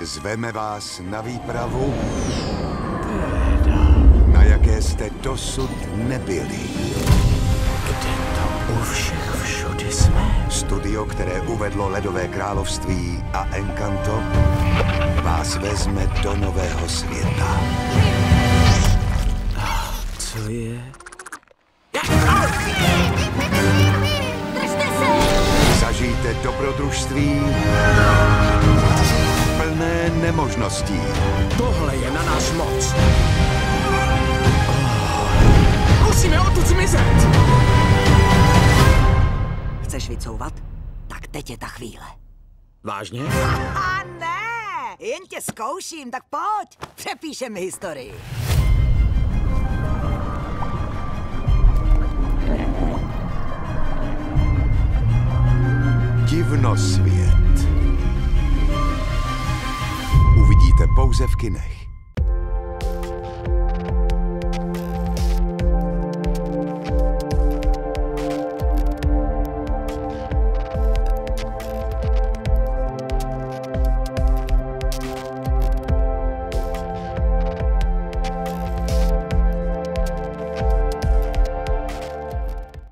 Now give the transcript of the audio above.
Zveme vás na výpravu, na jaké jste dosud nebyli. Kde to u všech všudy jsme? Studio, které uvedlo Ledové království a Encanto, vás vezme do nového světa. Co je? Zažijte dobrodružství plné nemožností. Tohle je na náš moc. Musíme odtud zmizet! Chceš vycouvat? Tak teď je ta chvíle. Vážně? A ne, jen tě zkouším, tak pojď, přepíšem historii. Divnosvět. Uvidíte pouze v kinech.